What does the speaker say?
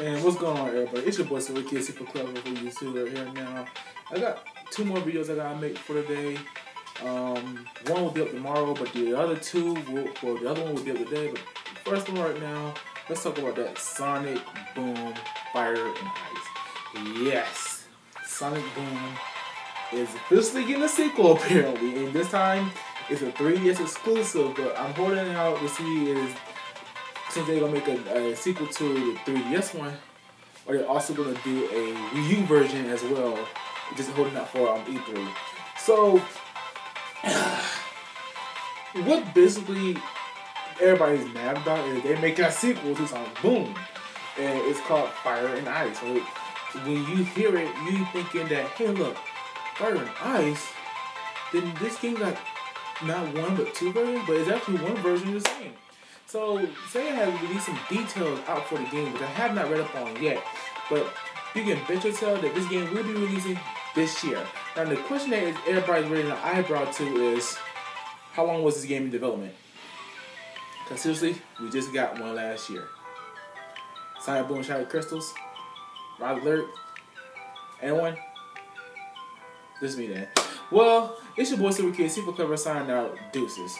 And what's going on, everybody? It's your boy Silver Kid Super Clever for you too right here now. I got two more videos that I gotta make for today. Um, one will be up tomorrow, but the other two will, well, the other one will be up today. But first one right now, let's talk about that Sonic Boom Fire and Ice. Yes, Sonic Boom is officially getting a sequel apparently, and this time it's a 3DS exclusive. But I'm holding it out to see is since they're gonna make a, a sequel to the 3DS one, or they're also gonna do a Wii U version as well. Just holding out for um, E3. So, what basically everybody's mad about is they're making a sequel to Sonic Boom, and it's called Fire and Ice. When you hear it, you thinking that hey, look, Fire and Ice. Then this game got not one but two versions, but it's actually one version of the same. So Sega has released some details out for the game, which I have not read up on yet. But you can bet your tail that this game will be releasing this year. Now the question that is everybody's raising an eyebrow to is how long was this game in development? Because seriously, we just got one last year. Sonic Boom Shattered Crystals, Rock Alert, anyone? This is me then. Well, it's your boy Super Kid, Super Clever signing out. Deuces.